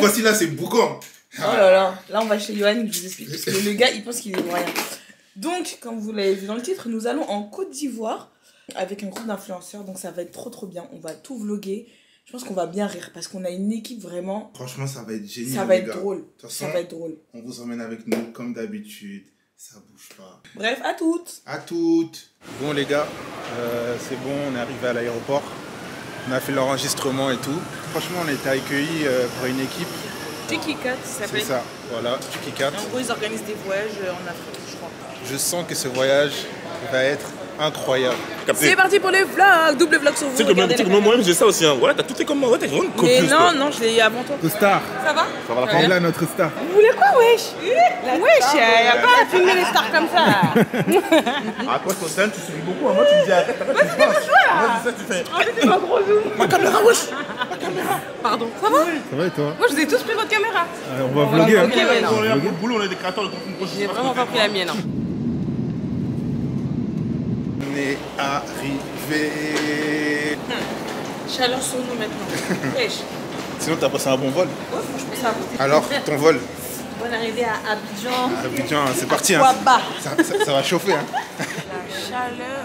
cette fois-ci là c'est boucan Oh là là, là on va chez Johan, je vous explique. Parce que le gars il pense qu'il est moyen. Donc, comme vous l'avez vu dans le titre, nous allons en Côte d'Ivoire avec un groupe d'influenceurs. Donc ça va être trop trop bien. On va tout vlogger. Je pense qu'on va bien rire parce qu'on a une équipe vraiment. Franchement ça va être génial Ça va les être gars. drôle. De toute façon, Ça va être drôle. on vous emmène avec nous comme d'habitude. Ça bouge pas. Bref, à toutes À toutes Bon les gars, euh, c'est bon, on est arrivé à l'aéroport. On a fait l'enregistrement et tout. Franchement, on a été accueillis euh, par une équipe. Tiki Cat, ça C'est ça, voilà, Tuki Cat. En gros, ils organisent des voyages en Afrique, je crois. Je sens que ce voyage va être incroyable. C'est parti pour les vlogs Double vlog sur vous. C'est que même, la moi-même j'ai ça aussi. Hein. Ouais, t'as tout fait comme moi. Ouais, t'as vraiment une Mais copieuse. non, toi. non, je l'ai eu avant toi. Notre star, Ça va Ça va la prends là notre star. Vous voulez quoi, wesh Wesh, y a pas à filmer les stars comme ça. Ah, toi, sur scène, tu souris beaucoup. hein. Moi, tu me dis arrête, arrête, tu passes. Moi, je tu fais. pas gros zoom. Ma caméra, wesh Pardon. Ça va Ça va et toi Moi, je vous ai tous pris votre caméra. Euh, On va vlogger. hein. Ok, ouais, non. On est un bon boulot, on est des créateurs de contenu. J'ai vraiment pas pris la mienne. Est arrivé. Chaleur sur nous maintenant. Sinon, t'as passé un bon vol. Ouais, franchement, ça va. Alors, ton vol Bonne arrivée à Abidjan. Abidjan, c'est parti. Hein. Ça, ça- ça va chauffer. Hein. La chaleur.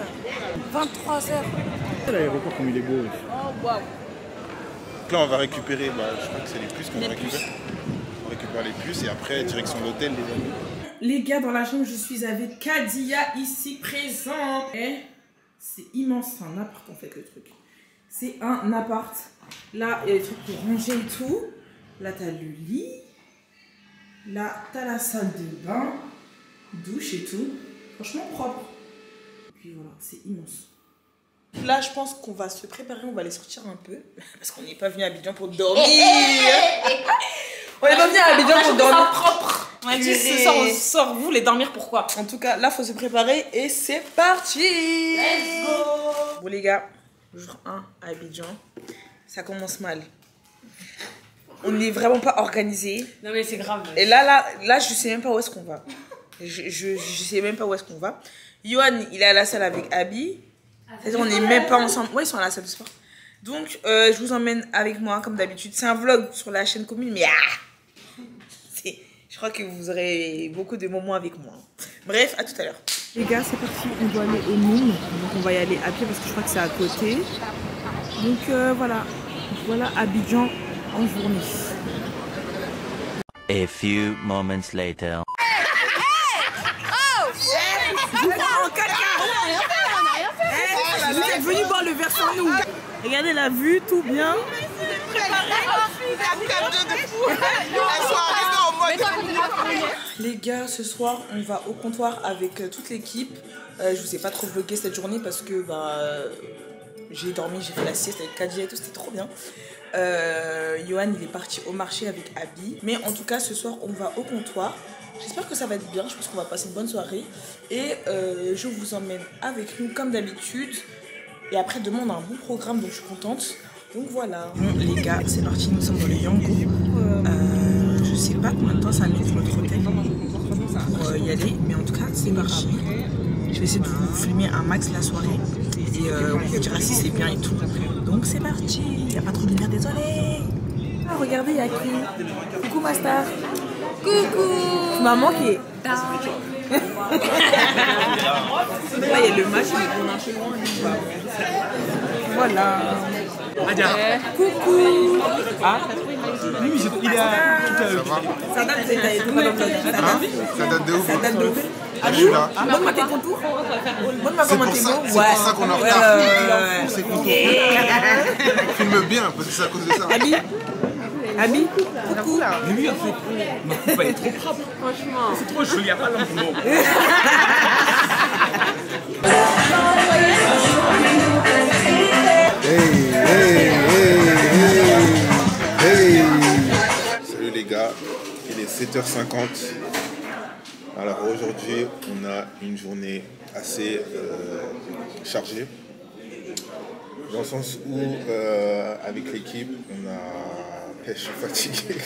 23 h L'aéroport, comme il est beau. Oh, waouh. Là, on va récupérer, bah, je crois que c'est les puces qu'on va récupérer. On récupère les puces et après, direction l'hôtel, les amis. Les gars, dans la chambre, je suis avec Kadia ici présent. Et c'est immense, c'est un appart en fait le truc. C'est un appart. Là, il y a des trucs pour ranger et tout. Là, t'as le lit. Là, t'as la salle de bain, douche et tout. Franchement propre. Et puis voilà, c'est immense. Là, je pense qu'on va se préparer, on va aller sortir un peu. Parce qu'on n'est pas venu à Abidjan pour dormir. on n'est pas venu à Abidjan pour dormir. propre. On a dit ce soir, on sort, vous les dormir pourquoi? En tout cas, là, faut se préparer et c'est parti Let's go Bon les gars, jour 1 à Abidjan, ça commence mal. On n'est vraiment pas organisé. Non, mais c'est grave. Et là, là, là, je sais même pas où est-ce qu'on va. Je, je, je sais même pas où est-ce qu'on va. Yohan, il est à la salle avec Abby. C'est-à-dire, on n'est même pas ensemble. Ouais, ils sont à la salle de sport. Donc, euh, je vous emmène avec moi, comme d'habitude. C'est un vlog sur la chaîne commune, mais ah Je crois que vous aurez beaucoup de moments avec moi. Bref, à tout à l'heure. Les gars, c'est parti. On doit aller au Moon. Donc, on va y aller à pied parce que je crois que c'est à côté. Donc, euh, voilà. Voilà Abidjan en journée. A few moments later. Vous êtes venus boire le verre sans nous. Regardez la vue, tout bien. Les gars, ce soir, on va au comptoir avec euh, toute l'équipe. Euh, je vous ai pas trop vlogué cette journée parce que bah, j'ai dormi, j'ai fait la sieste avec Kadia et tout, c'était trop bien. Euh, Johan, il est parti au marché avec Abby. Mais en tout cas, ce soir, on va au comptoir. J'espère que ça va être bien. Je pense qu'on va passer une bonne soirée. Et euh, je vous emmène avec nous comme d'habitude. Et après, demain, on a un bon programme, donc je suis contente. Donc voilà. Bon, les gars, c'est parti. Nous sommes dans le Yango. Sais pas combien de temps ça met pour notre hôtel pour y aller. Mais en tout cas, c'est parti. Je vais essayer de vous filmer un max la soirée. Et euh, on vous dira si c'est bien et tout. Donc c'est parti. Il n'y a pas trop de lumière, désolé. Ah, regardez, il y a qui Coucou, ma star. Coucou. Tu m'as manqué. Là, il y a le match, mais on a un peu loin. Voilà. Coucou. Ah, Il est à... ça date, c'est ça date. Ça date de ouf Ça date de ouf. Ah, je suis là. Donne-moi tes contours. Donne-moi C'est pour ça, c'est pour ça qu'on est en retard. Pour ces contours. Filme bien, parce que c'est à cause de ça. Abi Abi Coucou. Mais lui, en fait, ma coupe, elle est trop propre. Franchement. C'est trop joli, il n'y a pas l'homme 7h50. Alors aujourd'hui, on a une journée assez euh, chargé. Dans le sens où, euh, avec l'équipe, on a pêche fatigué.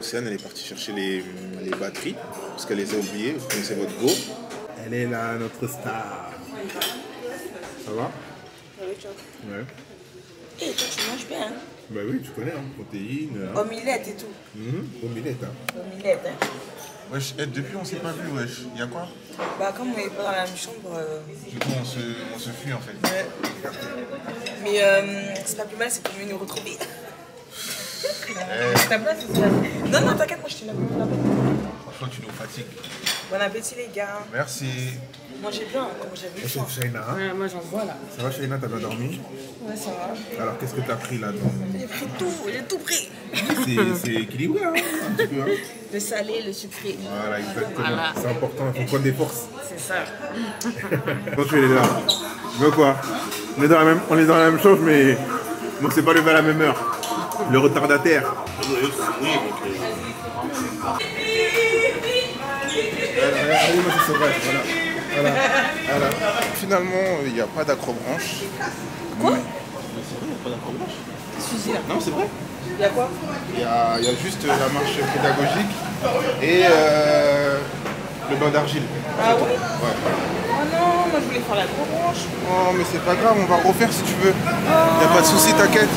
Océane, elle est partie chercher les, les batteries, parce qu'elle les a oubliées. Vous connaissez votre Go. Elle est là, notre star. Ça va? Ouais. Et toi, tu manges bien. Bah oui, tu connais, hein. protéines. Hein. Omelette et tout. Mhm, Omelette, hein. Omelette, hein. Wesh, eh, depuis on s'est pas vu, wesh. Y'a quoi? Bah, comme on n'est pas dans la même chambre. euh, Du coup, on se, on se fuit en fait. Mais euh, c'est pas plus mal, c'est pour mieux nous retrouver. Ta place, c'est ça. Non, non, t'inquiète, moi je te la. Franchement, tu nous fatigues. Bon appétit, les gars. Merci. Mangez bien, comme j'avais faim. Shaina, hein Ouais, moi j'en vois là. Ça va, Shaina, t'as bien dormi? Ouais, ça va. Alors, qu'est-ce que t'as pris là-dedans J'ai pris tout, j'ai tout pris. C'est- C'est équilibré, hein Un petit peu, hein Le salé, le sucré. Voilà, exactement. Voilà. C'est important, il faut prendre des forces. C'est ça. Quand tu es là, tu veux quoi? On est, dans la même, on est dans la même chose, mais donc c'est pas levé à la même heure. Le retardataire. Allez, moi, c'est sauvage, voilà. Voilà. Voilà. Finalement, il n'y a pas d'acrobranche. Quoi Mais c'est vrai, il n'y a pas d'acrobranche. Non, c'est vrai. Il y a quoi Il y a, il y a juste la marche pédagogique et euh, le bain d'argile. Ah oui Ouais. Oh non, moi je voulais faire la branche. Oh, mais c'est pas grave, on va refaire si tu veux. Il a pas de souci, t'inquiète.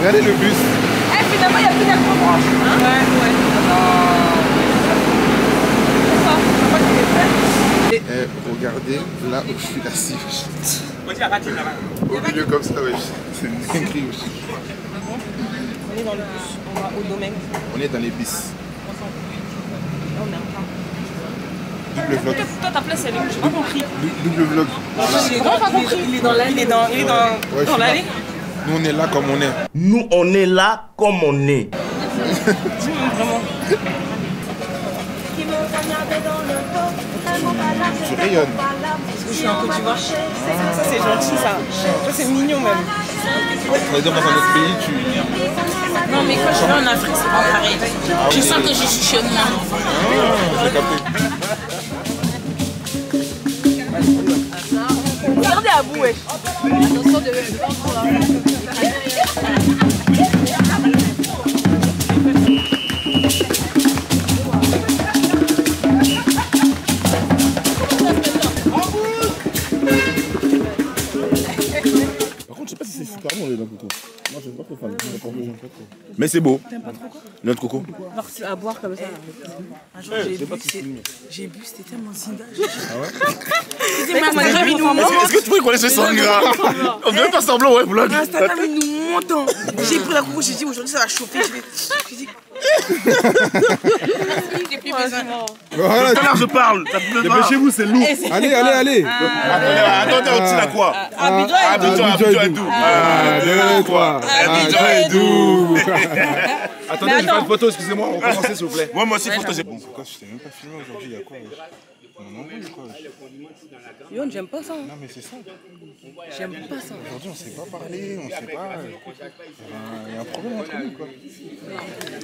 Regardez le bus. Eh, finalement, il n'y a plus la gros branche. Hein ouais, ouais. Non. Pourquoi Pourquoi tu l'as regardez là où je suis assis. Au milieu comme ça, ouais. C'est une dinguerie aussi. On est dans le bus, on va au domaine. On est dans les bis. Là, on est en train. Double vlog. Toi, ta place, elle est où? J'ai pas compris. Dou- Double vlog. J'ai pas compris. Il est dans l'allée. Il est dans, il est dans, dans l'allée. Nous, on est là comme on est. Nous, on est là comme on est. Vraiment. Tu rayonnes. Parce que je suis en Côte d'Ivoire. Ça, c'est gentil, ça. Ça, c'est mignon, même. On est dans un autre pays, tu. Non, mais quand je vais en Afrique, c'est pas pareil. Je sens que je suis chez moi. J'ai capté. Regardez à vous, wesh. Par Pas trop fan. Mais c'est beau. Noix de coco. à boire comme ça. Un jour, j'ai bu, c'est- j'ai bu, c'était tellement zinga. C'est ma grave, il nous monte. Est-ce que tu peux qu'on laisse sans gras On veut pas semblant, ouais, vlog. Instagram, il nous monte. J'ai pris la coco, j'ai dit aujourd'hui ça va chauffer. Je vais- J'ai dit. J'ai plus besoin. Voilà. Tout à l'heure, je parle. Dépêchez-vous, c'est lourd. Allez, allez, allez. Attendez, on tire à quoi Abidjan et Abidjan, Abidjan et Doux. Abidjan et doux. Attendez, je fais une photo, excusez-moi, on commence s'il vous plaît. Moi, moi aussi, photo, j'ai. Bon, pourquoi je t'ai même pas filmé aujourd'hui Il y a quoi On en quoi wesh Yo, j'aime pas ça. Non, mais c'est ça. J'aime pas ça. Aujourd'hui, on sait pas parler, on sait pas. euh, Il y a un problème entre nous, quoi.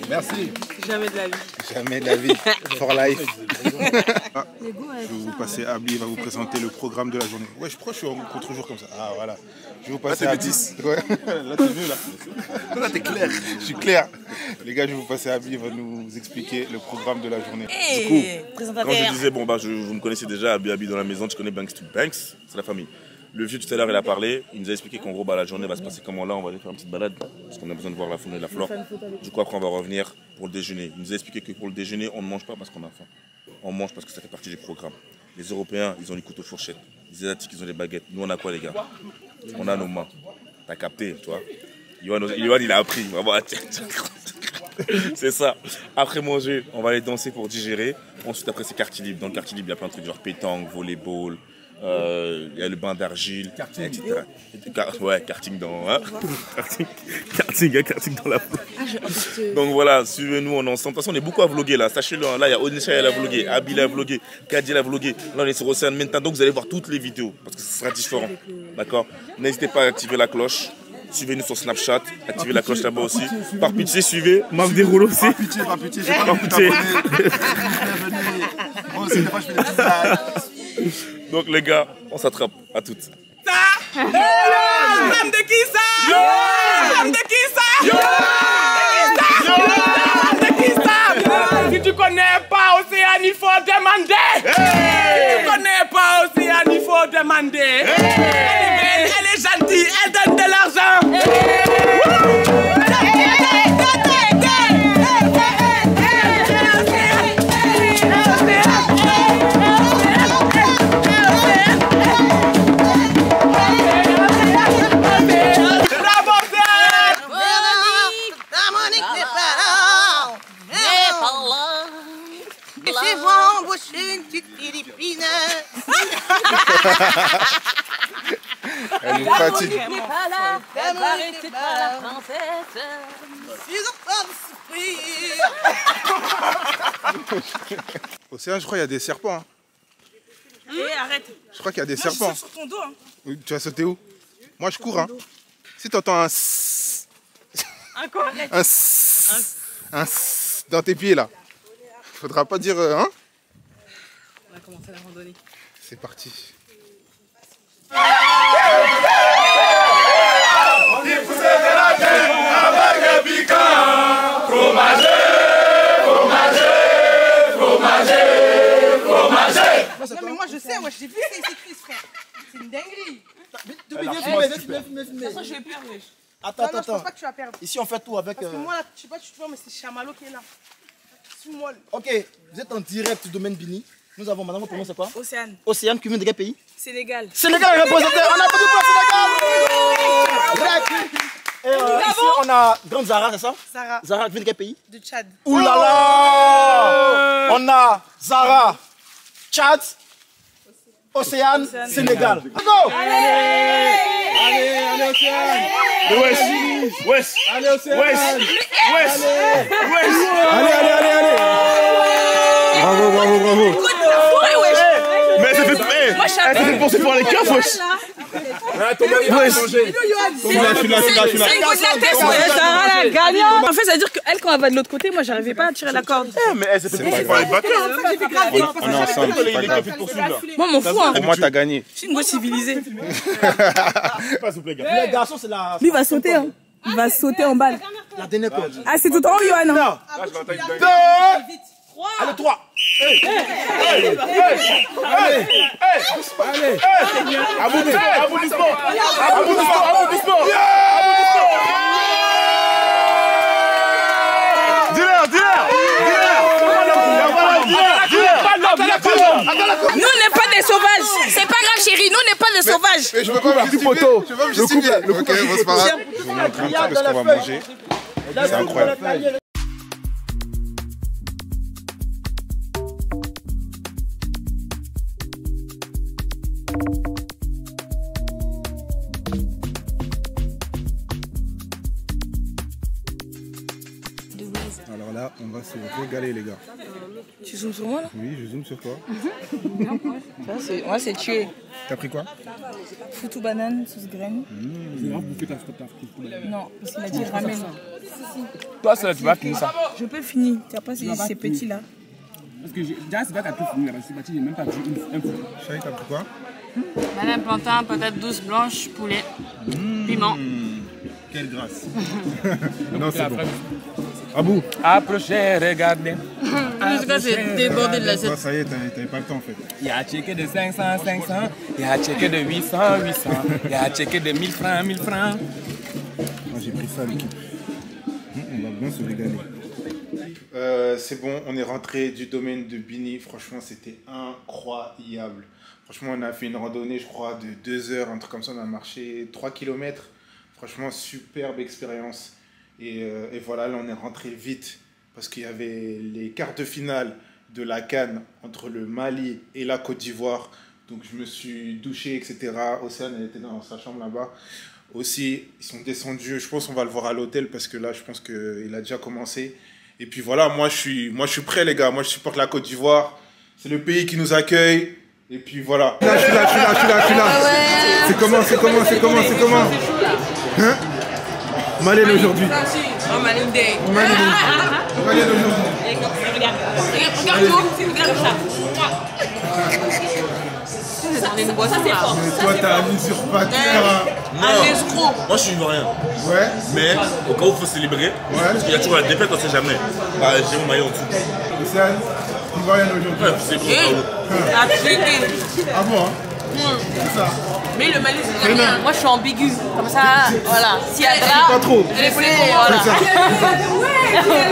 Merci. Jamais de la vie. Jamais de la vie. For life. Ah, je vais vous passer Abli, il va vous présenter le programme de la journée. Ouais, je crois que je suis en contre-jour comme ça? Ah, voilà. Je vais vous passer bêtise. Ouais. Là, t'es mieux, là. Là, t'es clair. Je suis clair. Les gars, je vais vous passer Abli, il va nous expliquer le programme de la journée. Hey, Quand je disais, bon, bah, je, vous me connaissez déjà, Abi Abi dans la maison, tu connais Banks to Banks, c'est la famille. Le vieux tout à l'heure, il a parlé, il nous a expliqué qu'en gros, bah, la journée va se passer comment là, on va aller faire une petite balade, parce qu'on a besoin de voir la faune et la flore. Du coup, après, on va revenir pour le déjeuner. Il nous a expliqué que pour le déjeuner, on ne mange pas parce qu'on a faim. On mange parce que ça fait partie du programme. Les Européens, ils ont les couteaux fourchettes. Ils ont les baguettes. Nous, on a quoi, les gars? On a nos mains. T'as capté, tu vois Yohan, il a appris. C'est ça. Après manger, on va aller danser pour digérer. Ensuite, après, c'est quartier libre. Dans le quartier libre, il y a plein de trucs genre pétanque, volleyball, euh, il y a le bain d'argile, etc. Car- ouais, karting dans. Hein karting, karting, hein, karting dans la Donc voilà, suivez-nous, on est ensemble. De toute façon, on est beaucoup à vlogger là. Sachez-le, hein. là, il y a Onisha, elle a vlogué, Abil a vlogué, Kadi a vlogué. Là, on est sur Océane maintenant. Donc, vous allez voir toutes les vidéos parce que ce sera différent. D'accord? N'hésitez pas à activer la cloche. Suivez-nous sur Snapchat, activez la cloche là-bas aussi. Par pitié, suivez. Marc Desrouleaux aussi. Par pitié, par pitié, j'ai pas Par pitié. Bon, c'est je fais des. Donc les gars, on s'attrape. À toutes. Femme de qui ça Femme de qui ça Femme de qui ça Si tu connais pas Océane, il faut demander Elle princesse. Je je crois qu'il y a des serpents. hein. Eh, arrête Je crois qu'il y a des Moi, je serpents. suis sur ton dos hein. Tu vas sauter où? Moi, je cours. Hein. Si tu entends un sss, Encore arrête un sss, un sss dans tes pieds là, faudra pas dire euh, hein On va commencer la randonnée C'est parti. Non, mais moi je sais, moi j'ai vu frère. C'est une dinguerie. Viens filmer, viens filmer, filmer, filmer. je vais perdre wesh. Attends, Non, attends, non, je pense attends. pas que tu vas perdre. Ici, on fait tout avec. Parce que euh, moi là, je sais pas, tu te vois, mais c'est Chamallow qui est là. Ok, vous êtes en direct du domaine Bini. Nous avons, madame, votre nom c'est quoi? Océane, Océane, qui vient de quel pays? Sénégal. Sénégal est représenté. On a pas du Sénégal. Et euh, ici, on a Grande Zara, c'est ça? Sarah Zara vient de quel pays? De Tchad. Ouh là là! On a Zara, Tchad, Océane, Sénégal. Go! Wesh Wesh Allez, Océane. Wesh Wesh Wesh Allez, allez, allez, allez Bravo, bravo, bravo Mais ça fait... Eh, Elle s'est fait penser par les keufs, wesh celui-là, celui-là, celui-là. Sarah la gagnante. En fait, ça veut dire qu'elle, quand elle va de l'autre côté, moi, j'arrivais pas à tirer la corde. Mais elle s'est fait penser par les backers On est ensemble, c'est pas grave. Moi, m'en fous, hein. Pour moi, t'as gagné. Je suis une civilisée. Les garçons, c'est la, Lui, il va sauter, hein. Il va sauter en balle. la dernière corde. Ah, c'est tout en haut, Johan. Hein. Allez, 3 Aboutissement Aboutissement Aboutissement Dis-leur, dis-leur Nous, on n'est pas des sauvages. C'est pas grave, chérie. Nous, on n'est pas des sauvages. Mais je peux pas me justifier. Je peux pas me justifier. Ok, bon, c'est pas grave. Je vous montre un petit peu ce qu'on va manger. C'est incroyable. Alors là, on va se régaler, les gars. Tu zoomes sur moi, là Oui, je zoome sur toi. Moi, c'est tué. T'as pris quoi Foutou banane, sauce graine. Non, parce qu'il a dit ramène. Toi, seul, tu vas finir ça. Je peux finir. T'as pas ces, ces petits-là. Parce que j'ai- déjà, c'est pas qu'à tout finir là-bas. C'est parti, j'ai même pas pris un. Chérie, t'as pris quoi Banane plantain, patate douce blanche, poulet, piment. Quelle grâce Non, c'est bon. Abou Approchez, regardez. En tout cas, c'est débordé de l'assiette. ça y est, t'avais pas le temps en fait. Il y a checké de 500, 500. Il y a checké de 800, 800. Il y a checké de 1000 francs, 1000 francs. Moi, j'ai pris ça à l'équipe. Hum, On va bien se régaler. Euh, c'est bon, on est rentré du domaine de Bini. Franchement, c'était incroyable. Franchement, on a fait une randonnée, je crois, de 2 heures, un truc comme ça. On a marché 3 km. Franchement, superbe expérience. Et, euh, et voilà, là, on est rentré vite parce qu'il y avait les quarts de finale de la Cannes entre le Mali et la Côte d'Ivoire. Donc, je me suis douché, etc. Océane, elle était dans sa chambre là-bas. Aussi, ils sont descendus. Je pense qu'on va le voir à l'hôtel parce que là, je pense qu'il a déjà commencé. Et puis voilà, moi je, suis, moi je suis prêt, les gars. Moi je supporte la Côte d'Ivoire. C'est le pays qui nous accueille. Et puis voilà. Là, je suis là, je suis là, je suis là, je suis là. C'est comment, c'est comment, c'est comment, c'est comment Hein Malène aujourd'hui. Oh, Maline Day. Malène Malène aujourd'hui. Regarde, regarde, regarde, regarde ça. une boisson. Mais toi, t'es un usurpateur. Non. Moi, je suis ivoirien. Ouais. Mais au cas où il faut célébrer, parce qu'il y a toujours la défaite, on sait jamais. Bah, j'ai mon maillot en dessous. Océane, ivoirienne aujourd'hui. Ouais, c'est bon. Checker. Ah bon, hein ça. Mais le Mali, c'est rien. Moi, je suis ambigu. Comme ça, voilà. S'il y a là, Pas trop. je fais, voilà.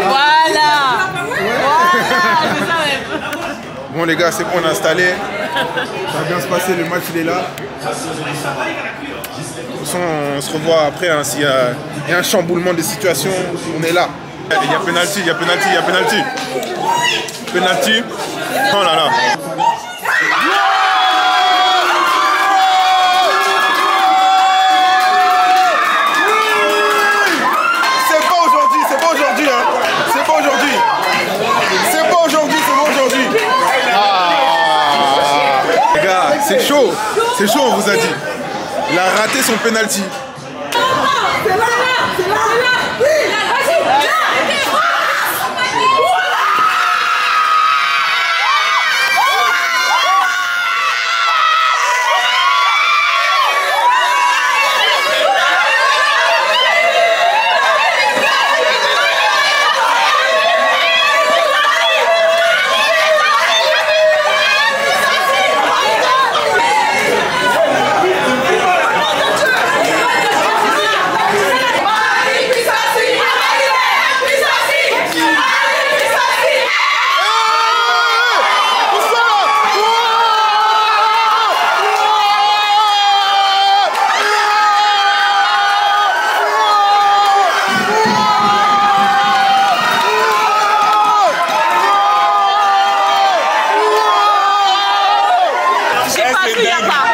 Voilà. Voilà. C'est ça, même. Bon les gars, c'est bon, on est installé. Ça va bien se passer, le match il est là. De toute façon, on se revoit après. hein, S'il y a un chamboulement de situation, on est là. Il y a penalty, il y a penalty, il y a penalty. Penalty. Oh là là. C'est pas aujourd'hui, c'est pas aujourd'hui, hein. C'est pas aujourd'hui. C'est pas aujourd'hui, c'est pas aujourd'hui. Ah. Les gars, c'est chaud. C'est chaud, on vous a dit. Il a raté son penalty. J'ai pas vu, y a pas.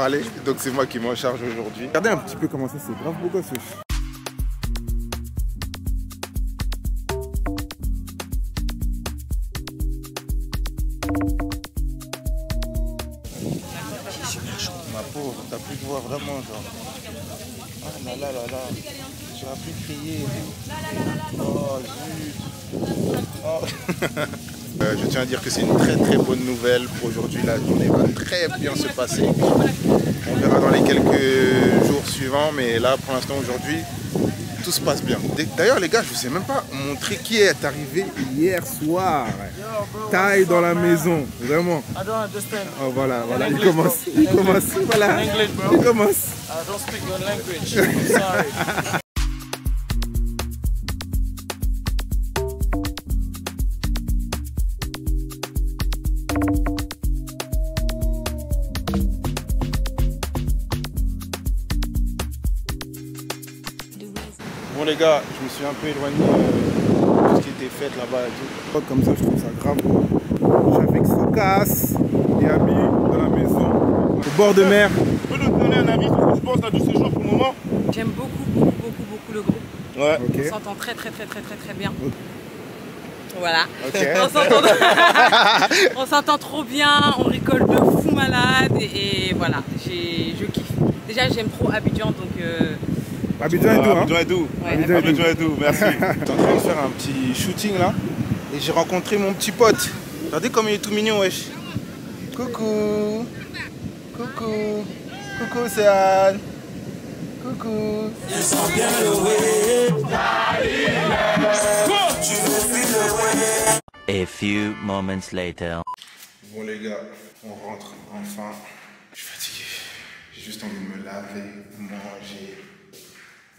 Parler, donc c'est moi qui m'en charge aujourd'hui. Regardez un petit peu comment ça c'est grave beau gosse. Ma pauvre, t'as plus de voix vraiment genre. Ah là là là là, tu vas plus crier. Oh zut. Oh. Euh, je tiens à dire que c'est une très très bonne nouvelle pour aujourd'hui. La journée va très bien se passer. On verra dans les quelques jours suivants, mais là pour l'instant aujourd'hui, tout se passe bien. D'ailleurs les gars, je vous ai même pas montré qui est arrivé hier soir. Taille dans la maison, vraiment. I don't understand. Oh voilà, voilà, il commence, il commence, voilà, English, bro. il commence. I don't speak your language. I'm sorry. gars, je me suis un peu éloigné euh, de tout ce qui était fait là-bas et tout. Comme ça, je trouve ça grave. Je suis avec Sokas et Abi dans la maison, au bord de mer. Tu peux nous donner un avis sur ce que tu penses là, du séjour pour le moment J'aime beaucoup, beaucoup, beaucoup, beaucoup le groupe. Ouais. On s'entend très, très, très, très, très, très bien. Voilà. On s'entend- on s'entend trop bien, on rigole de fou malade et, et voilà, j'ai- je kiffe. Déjà, j'aime trop Abidjan, donc euh, Abidjan et tout, hein Abidjan et tout. Abidjan et tout, merci. J'étais en train de faire un petit shooting là et j'ai rencontré mon petit pote. Regardez comme il est tout mignon, wesh. Coucou. Coucou. Coucou, c'est Anne. Coucou. A few moments later. Bon les gars, on rentre enfin. Je suis fatigué. J'ai juste envie de me laver, manger.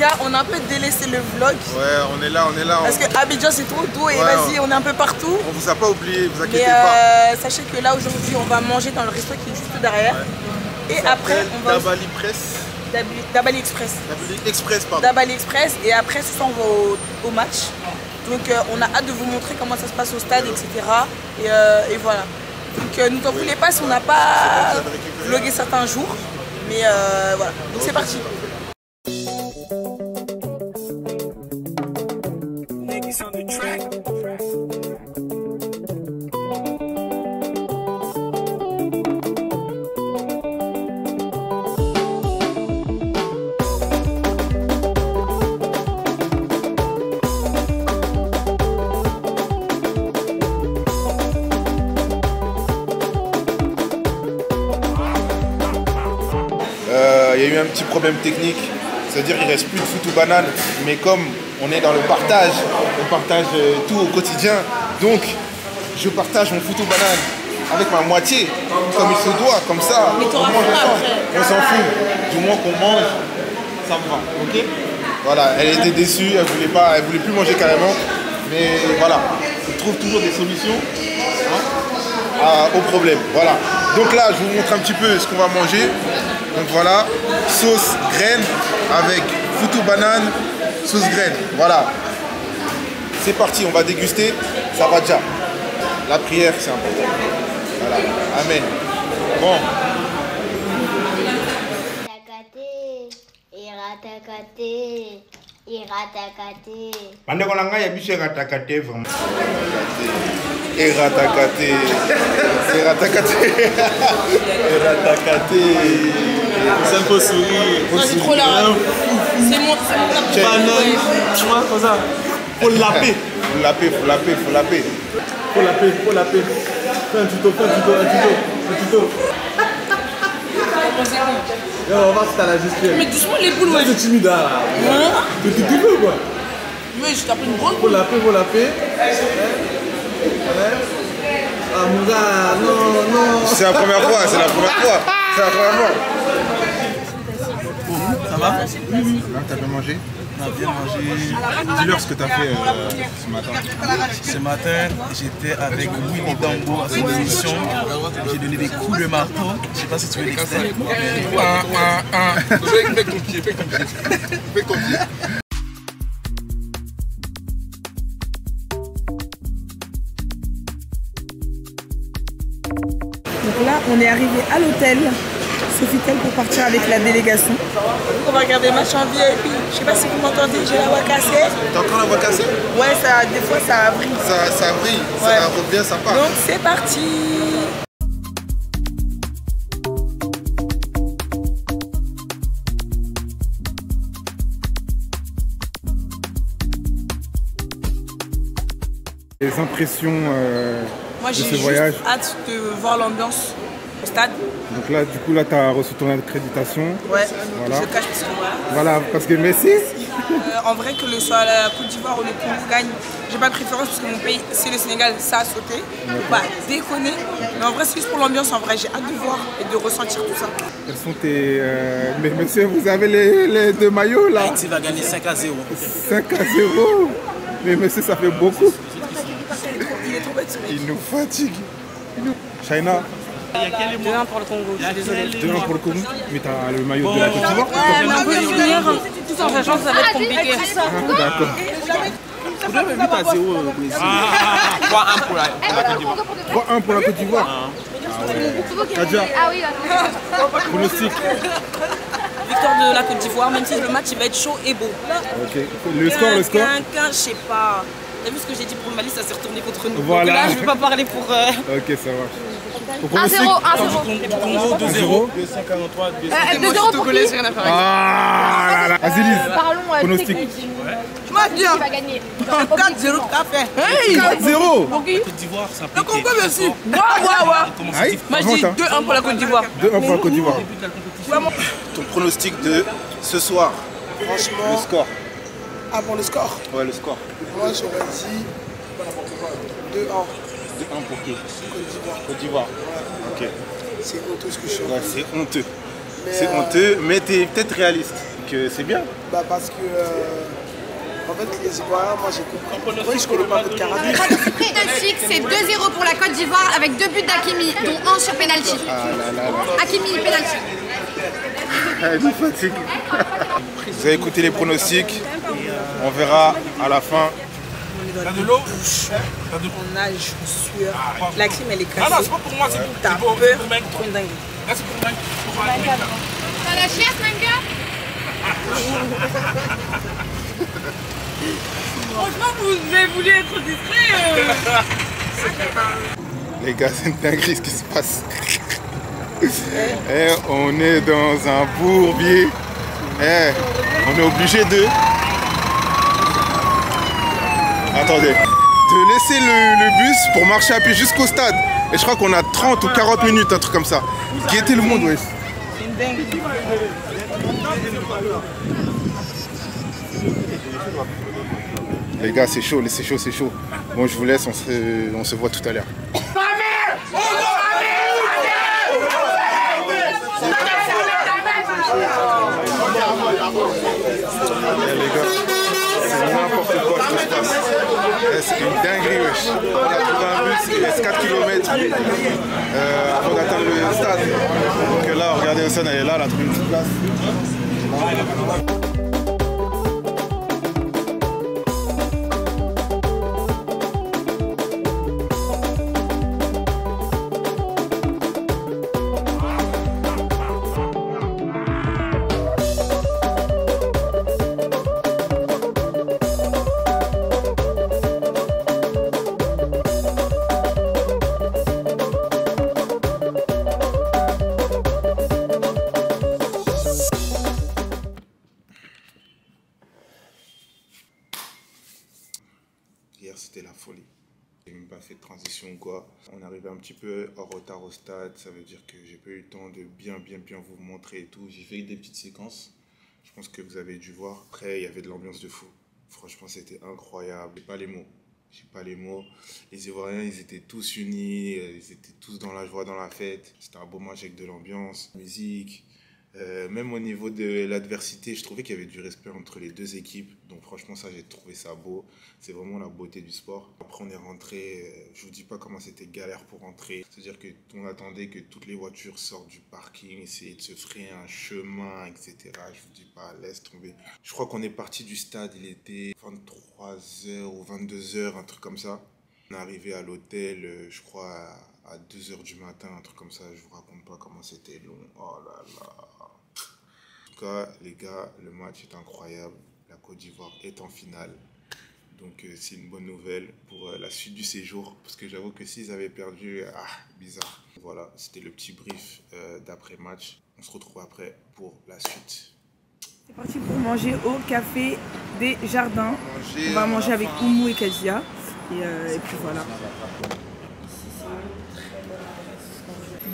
gars, on a un peu délaissé le vlog. Ouais, on est là, on est là. Parce que Abidjan c'est trop doux et Ouais, vas-y, on est un peu partout. On vous a pas oublié, vous inquiétez pas. euh, sachez que là aujourd'hui on va manger dans le resto qui est juste derrière. Et après on va Dabali Press. Dabali- Dabali Express. Dabali Express, pardon. Dabali Express et après ce soir on va au, au match. Donc euh, on a hâte de vous montrer comment ça se passe au stade, etc. Et, euh, et voilà. Donc euh, ne t'en voulez pas si on n'a pas vlogué certains jours. Mais voilà. Donc c'est parti. Problème technique, c'est-à-dire il reste plus de foot ou banane, mais comme on est dans le partage, on partage euh, tout au quotidien, donc je partage mon foot ou banane avec ma moitié, comme il se doit, comme ça, Mais on mange ensemble. On s'en fout, du moins qu'on mange, ça me va, ok? Voilà, elle était déçue, elle voulait pas, elle voulait plus manger carrément, mais voilà, on trouve toujours des solutions hein, à- au problème. Voilà. Donc là, je vous montre un petit peu ce qu'on va manger. Donc voilà, sauce graine avec foutou banane, sauce graine. Voilà. C'est parti, on va déguster. Ça va déjà. La prière, c'est important. Voilà. Amen. Bon. iratakate iratakate bandeko na ngai ya biso ekataka te vraiment Eratakate. Eratakate. Eratakate. C'est un peu sourire. J'ai trop C'est mon. c'est mon- tu vois, comme ça. Faut laper. Faut laper, faut laper, faut laper. Faut laper, faut laper. Fais un tuto, fais un tuto, un tuto, un tuto. Yo, on va voir si t'as la gestuelle. Mais doucement les boules, ouais. C'est timide là. Hein Tu tu veux quoi? Ouais, je tape une grosse Faut laper, faut laper. Ah mon gars, non, non. C'est la première fois, c'est la première fois. C'est la première fois. Ça va T'as bien mangé On a bien mangé. Dis-leur ce que t'as fait euh, ce matin. Ce matin, j'étais avec Willy Dambo à son émission. J'ai donné des coups de marteau. Je sais pas si tu veux l'extrait. Un, un, un. Fais ton pied, fais ton pied. Fais ton pied. Donc là, on est arrivé à l'hôtel Sofitel pour partir avec la délégation. On va regarder le match en VIP. Je sais pas si vous m'entendez, j'ai la voix cassée. T'as encore la voix cassée? Ouais, ça, des fois ça brille. Ça, ça brille, Ouais. ça revient sympa. Donc c'est parti. Les impressions euh, Moi de j'ai ce juste voyage. hâte de voir l'ambiance donc là, du coup, là, tu as reçu ton accréditation. Ouais, je cache parce que voilà. Voilà, parce que Messi. Euh, en vrai, que le soit la Côte d'Ivoire ou le Congo gagne, j'ai pas de préférence parce que mon pays, c'est le Sénégal, ça a sauté. Faut pas. Mais en vrai, c'est juste pour l'ambiance. En vrai, j'ai hâte de voir et de ressentir tout ça. Quels sont tes. Euh, mais monsieur, vous avez les, deux maillots là Haïti va gagner 5 à 0. 5 à 0 Mais monsieur, ça fait beaucoup. Il est trop bête, Il nous fatigue. China, 2 1 pour le Congo, je suis désolé. 2-1 pour le Congo Mais t'as le maillot de la Côte d'Ivoire On peut venir tout en sachant que ça va être compliqué. Ah, d'accord. On doit même vite à 0 au Brésil. 3-1 pour la Côte d'Ivoire. 3-1 pour la Côte d'Ivoire Kadia, ah oui, pronostic. Victoire de la Côte d'Ivoire, même si le match il va être chaud et beau. Ok. Le score, le score Quelqu'un, je sais pas. T'as vu ce que j'ai dit pour le Mali, ça s'est retourné contre nous. Voilà. Donc là, je vais pas parler pour. Ok, ça marche. Au 1-0, pronostic 1-0. Congo 2-0. 2-53, 2 Euh, 2-0 pour qui Ah là là. Azilis, Parlons pronostic. dis, Qui va gagner 4-0 qu'a fait. 4-0. Pour qui Côte d'Ivoire, ça Le Congo, merci. Waouh, waouh, Moi, je dis avance, hein. 2-1 pour la Côte d'Ivoire. 2-1 pour la Côte d'Ivoire. Ton pronostic de ce soir Le Franchement, score ah, pour le score, Ouais, le score. moi j'aurais dit 2-1. 2-1 pour qui Côte d'Ivoire. Côte d'Ivoire. Ok. C'est honteux ce que je suis en Ouais, c'est honteux. Mais, C'est euh, honteux, mais t'es peut-être réaliste. Que c'est bien. Bah parce que euh, fait, les Ivoiriens, moi j'ai compris. Oui, je connais pas un karaté. Penalty, c'est 2-0 pour la Côte d'Ivoire avec deux buts d'Akimi, dont un sur penalty. Ah là là là. Hakimi, penalty. Elle nous fatigue. Vous avez écouté les pronostics. On verra à la fin. De l'eau On nage, on sueur. La clim elle est cassée. Ah non, c'est pas pour moi, c'est pour T'as peur, trop une dingue. Là, c'est pour Meng. T'as la chiasse, Manga Franchement, vous avez voulu être discret. euh. Les gars, c'est une dinguerie ce qui se passe. Eh, on est dans un bourbier. Eh, on est obligé de. Attendez. De laisser le, le bus pour marcher à pied jusqu'au stade. Et je crois qu'on a 30 ou 40 minutes, un truc comme ça. Qui était le monde, wesh C'est une dingue. Les gars, c'est chaud, c'est chaud, c'est chaud. Bon, je vous laisse, on se, on se voit tout à l'heure. Les gars, c'est n'importe quoi ce qui se passe. Eh, c'est une dinguerie, wesh. On a trouvé un bus, il reste 4 km avant d'atteindre le stade. Donc là, regardez, Océane, elle est là, elle a trouvé une petite place. Quoi. On arrivait un petit peu en retard au stade. Ça veut dire que j'ai pas eu le temps de bien, bien, bien vous montrer et tout. J'ai fait des petites séquences. Je pense que vous avez dû voir. Après, il y avait de l'ambiance de fou. Franchement, c'était incroyable. J'ai pas les mots. J'ai pas les mots. Les Ivoiriens, ils étaient tous unis. Ils étaient tous dans la joie, dans la fête. C'était un beau match avec de l'ambiance, musique. Euh, même au niveau de l'adversité, je trouvais qu'il y avait du respect entre les deux équipes. Donc franchement, ça, j'ai trouvé ça beau. C'est vraiment la beauté du sport. Après, on est rentré. euh, je vous dis pas comment c'était galère pour rentrer. C'est-à-dire que on attendait que toutes les voitures sortent du parking, essayer de se frayer un chemin, etc. Je vous dis pas, laisse tomber. Je crois qu'on est parti du stade. Il était 23h ou 22h, un truc comme ça. On est arrivé à l'hôtel, euh, je crois, à 2h du matin, un truc comme ça. Je vous raconte pas comment c'était long. Oh là là. En tout cas, les gars, le match est incroyable. La Côte d'Ivoire est en finale. Donc euh, c'est une bonne nouvelle pour euh, la suite du séjour. Parce que j'avoue que s'ils avaient perdu, ah, bizarre. Voilà, c'était le petit brief euh, d'après-match. On se retrouve après pour la suite. C'est parti pour manger au café des jardins. Manger, On va manger avec. Oumou et euh, et puis voilà.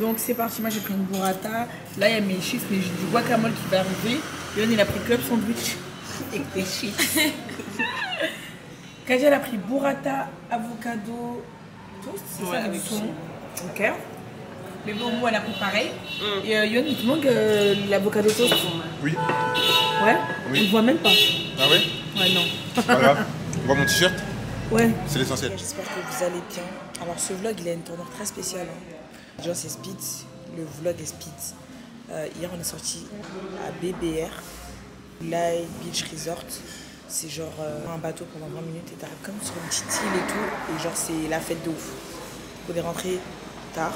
Donc c'est parti, moi j'ai pris une burrata. Là il y a mes chips, mais j'ai du guacamole qui va arriver. Yoann il a pris club sandwich avec des chips. Kadia elle a pris burrata, avocado, toast, c'est Ouais, ça avec le son. Ok. Mais bon, moi elle a pris pareil. Et euh, Yoann il te manque euh, l'avocado toast? Oui. Ouais? Oui. On le voit même pas. Ah ouais? Ouais, non. Grave. On voit mon t-shirt? Ouais. C'est l'essentiel. J'espère que vous allez bien. Alors ce vlog il a une tournure très spéciale. hein. Déjà c'est Speed, le vlog est Speed. Euh, hier on est sorti à BBR, Light Beach Resort. C'est genre euh, un bateau pendant 20 minutes et t'arrives comme sur une petite île et tout. Et genre c'est la fête de ouf. On est rentré tard.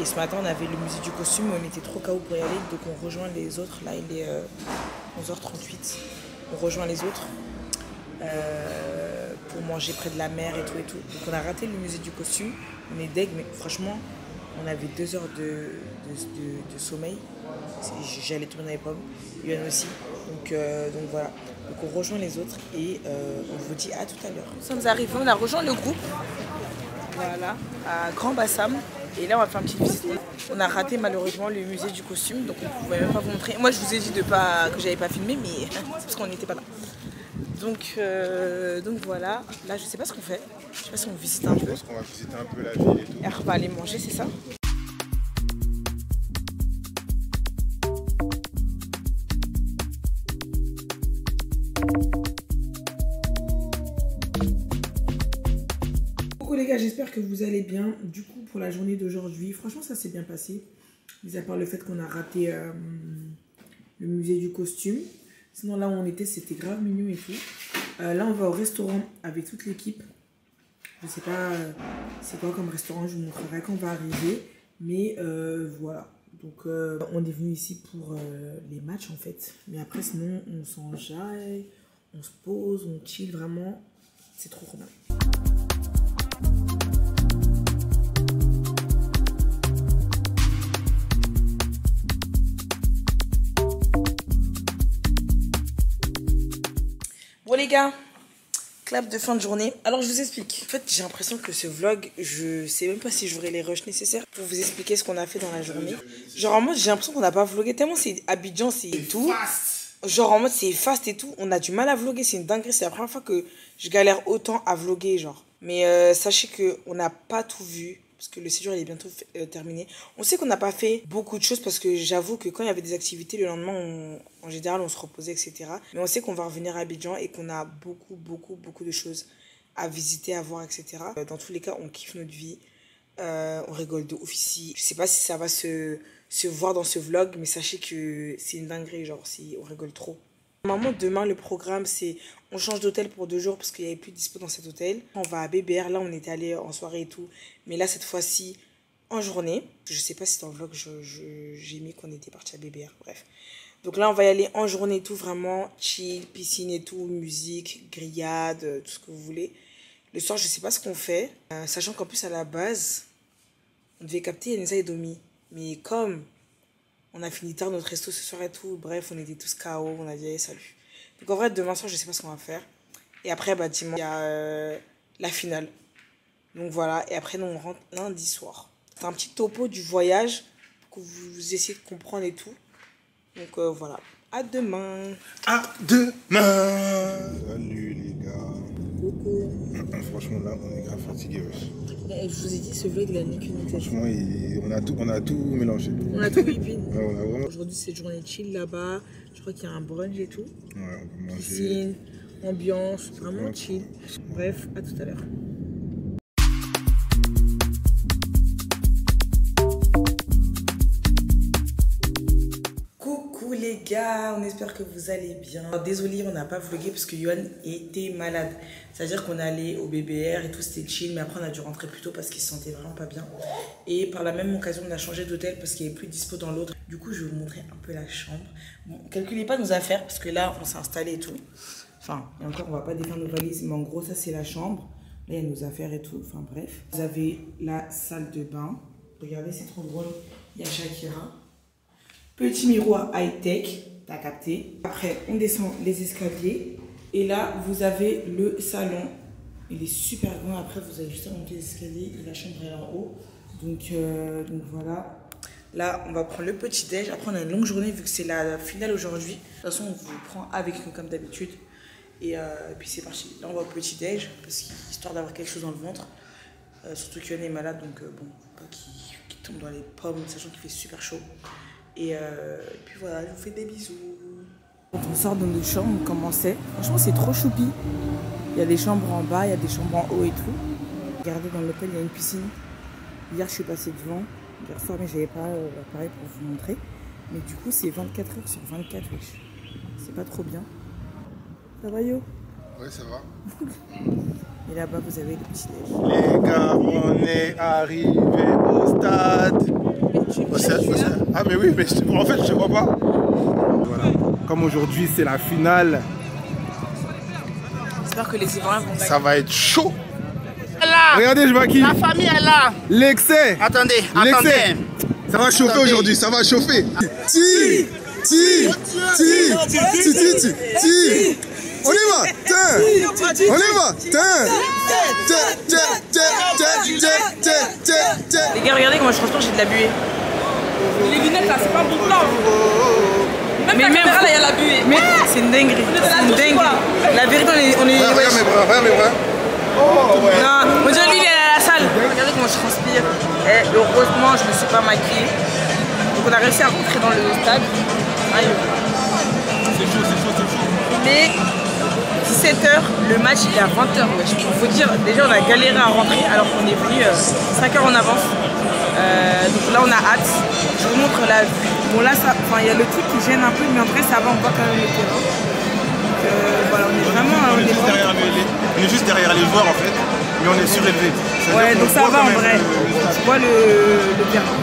Et ce matin on avait le musée du costume on était trop KO pour y aller. Donc on rejoint les autres. Là il est euh, 11h38. On rejoint les autres. Euh, pour manger près de la mer et tout et tout. Donc on a raté le musée du costume, on est deg, mais franchement, on avait deux heures de, de, sommeil. J'allais tourner les pommes, Yuan aussi. Donc, euh, donc voilà. Donc on rejoint les autres et euh, on vous dit à tout à l'heure. Nous sommes arrivés, on a rejoint le groupe. Voilà, à Grand Bassam. Et là, on va faire une petite visite. On a raté malheureusement le musée du costume, donc on ne pouvait même pas vous montrer. Moi, je vous ai dit de pas, que j'avais pas filmé, mais parce qu'on n'était pas là. Donc, euh, donc voilà, là je sais pas ce qu'on fait. Je sais pas si on visite un je peu. Je pense qu'on va visiter un peu la ville et tout. On va aller manger, c'est ça? Coucou les gars, j'espère que vous allez bien. Du coup, pour la journée d'aujourd'hui, franchement ça s'est bien passé. Mis à part le fait qu'on a raté euh, le musée du costume. Sinon, là où on était, c'était grave mignon et tout. Euh, là, on va au restaurant avec toute l'équipe. Je sais pas euh, c'est quoi comme restaurant, je vous montrerai quand on va arriver. Mais voilà. Donc, on est venu ici pour les matchs en fait. Mais après, sinon, on s'enjaille, on se pose, on chill vraiment. C'est trop, trop bien. Bon les gars, clap de fin de journée. Alors je vous explique. En fait j'ai l'impression que ce vlog, je sais même pas si j'aurai les rushs nécessaires pour vous expliquer ce qu'on a fait dans la journée. Genre en mode j'ai l'impression qu'on n'a pas vlogué tellement c'est Abidjan, c'est tout. Genre en mode c'est fast et tout. On a du mal à vloguer, c'est une dinguerie. C'est la première fois que je galère autant à vloguer genre. Mais euh, sachez qu'on n'a pas tout vu parce que le séjour il est bientôt euh, terminé. On sait qu'on n'a pas fait beaucoup de choses parce que j'avoue que quand il y avait des activités, le lendemain, en général, on se reposait, etc. Mais on sait qu'on va revenir à Abidjan et qu'on a beaucoup, beaucoup, beaucoup de choses à visiter, à voir, etc. Euh, dans tous les cas, on kiffe notre vie. Euh, on rigole de ouf ici. Je sais pas si ça va se, se voir dans ce vlog, mais sachez que c'est une dinguerie, genre, si on rigole trop. Normalement, demain, le programme, c'est on change d'hôtel pour deux jours parce qu'il n'y avait plus de dispo dans cet hôtel. On va à BBR. Là, on était allé en soirée et tout. Mais là, cette fois-ci, en journée. Je sais pas si dans le vlog, j'ai mis qu'on était parti à BBR. Bref. Donc là, on va y aller en journée et tout. Vraiment chill, piscine et tout, musique, grillade, tout ce que vous voulez. Le soir, je sais pas ce qu'on fait. Euh, sachant qu'en plus, à la base, on devait capter Yanissa et Domi. Mais comme on a fini tard notre resto ce soir et tout. Bref, on était tous KO. On a dit salut. Donc en vrai, demain soir, je sais pas ce qu'on va faire. Et après, bah, dimanche, il y a euh, la finale. Donc voilà. Et après, nous, on rentre lundi soir. C'est un petit topo du voyage que vous essayez de comprendre et tout. Donc euh, voilà. À demain. À demain. Salut. Franchement, là, on est grave fatigué. Eh, je vous ai dit, ce vlog, il a ni qu'une Franchement, on, a tout, on a tout mélangé. On a tout pipi. Aujourd'hui, c'est journée chill là-bas. Je crois qu'il y a un brunch et tout. Ouais, on va manger. Piscine, ambiance, vraiment chill. Bref, à tout à l'heure. On espère que vous allez bien. Désolé, on n'a pas vlogué parce que Yohan était malade. C'est-à-dire qu'on allait au BBR et tout, c'était chill, mais après on a dû rentrer plus tôt parce qu'il se sentait vraiment pas bien. Et par la même occasion, on a changé d'hôtel parce qu'il n'y avait plus de dispo dans l'autre. Du coup, je vais vous montrer un peu la chambre. Bon, calculez pas nos affaires parce que là, on s'est installé et tout. Enfin, et encore, on va pas défaire nos valises, mais en gros, ça c'est la chambre. Là, il y a nos affaires et tout. Enfin, bref. Vous avez la salle de bain. Regardez, c'est trop drôle. Il y a Shakira. Petit miroir high-tech, t'as capté. Après, on descend les escaliers. Et là, vous avez le salon. Il est super grand. Après, vous avez juste à monter les escaliers et la chambre est en haut. Donc, euh, donc voilà. Là, on va prendre le petit déj. Après, on a une longue journée vu que c'est la finale aujourd'hui. De toute façon, on vous prend avec nous comme d'habitude. Et, euh, puis c'est parti. Là, on va au petit déj parce histoire d'avoir quelque chose dans le ventre. Euh, surtout qu'il est malade, donc bon, pas qu'il tombe dans les pommes, sachant qu'il fait super chaud. Euh, et, puis voilà, je vous fais des bisous. Quand on sort de nos chambres, on commençait. Franchement, c'est trop choupi. Il y a des chambres en bas, il y a des chambres en haut et tout. Regardez, dans l'hôtel, il y a une piscine. Hier, je suis passée devant. Hier soir, mais j'avais pas euh, l'appareil pour vous montrer. Mais du coup, c'est 24 heures sur 24, wesh. C'est pas trop bien. Ça va, yo? Ouais, ça va. Et là-bas, vous avez le petit déj. Les gars, on est arrivé au stade. Ah mais oui, mais en fait je vois pas. Voilà. Comme aujourd'hui c'est la finale. J'espère que les Ivoiriens vont Ça va être chaud. Là, Regardez, je qui. La famille est là. L'excès. Attendez, attendez. Ça va chauffer aujourd'hui, ça va chauffer. Ti, ti, ti, ti, ti, ti, ti. On y va, tiens. On y va, tiens. Les gars, regardez comment je transporte, j'ai de la buée. Les lunettes là, c'est pas bon plan. Même mais la même caméra là, il y a la buée. Mais c'est une dinguerie. C'est une dinguerie. La vérité, on est. On est regarde mes bras, regarde mes bras. Oh ouais. Non, on dirait lui, il est à la salle. Regardez comment je transpire. Et eh, heureusement, je ne me suis pas maquillée. Donc on a réussi à rentrer dans le stade. C'est chaud, c'est chaud, c'est chaud. Mais 17h, le match il est à 20h. Il faut dire, déjà on a galéré à rentrer alors qu'on est venu 5h en avance. Euh, donc là on a hâte. Je vous montre la vue. Bon là il y a le truc qui gêne un peu mais en vrai ça va, on voit quand même le terrain. Donc euh, voilà, on est vraiment. On est, juste derrière les, on est juste derrière les joueurs en fait, mais on est surélevé. Ouais donc ça va en vrai. Tu vois le, le terrain.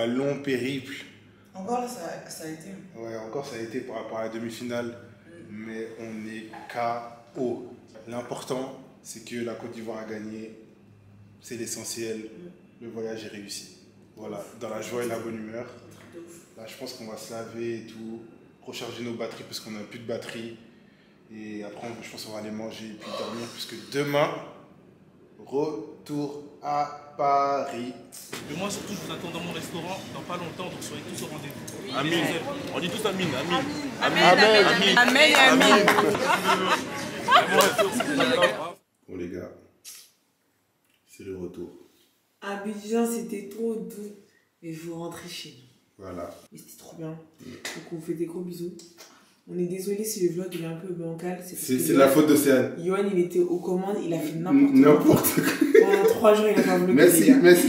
Un long périple. Encore là, ça, ça, a été. Ouais, encore ça a été par rapport à la demi-finale, mais on est KO. L'important, c'est que la Côte d'Ivoire a gagné, c'est l'essentiel. Le voyage est réussi. Voilà, dans la joie et la bonne humeur. Là, je pense qu'on va se laver et tout, recharger nos batteries parce qu'on n'a plus de batterie. Et après, je pense qu'on va aller manger et puis dormir, puisque demain, retour à Paris. Et moi surtout, je vous attends dans mon restaurant dans pas longtemps, donc soyez tous au rendez-vous. Amin. On dit tous Amin. Amin. Amen. Amen. Amen. Bon les gars, c'est le retour. Abidjan, c'était trop doux. Mais vous rentrez chez nous. Voilà. Mais c'était trop bien. Donc on vous fait des gros bisous. On est désolé si le vlog est un peu bancal. C'est la faute d'Océane. Yoann, il était aux commandes, il a fait n'importe quoi. N'importe quoi. Pendant trois jours, il a pas vlogué. Merci, merci.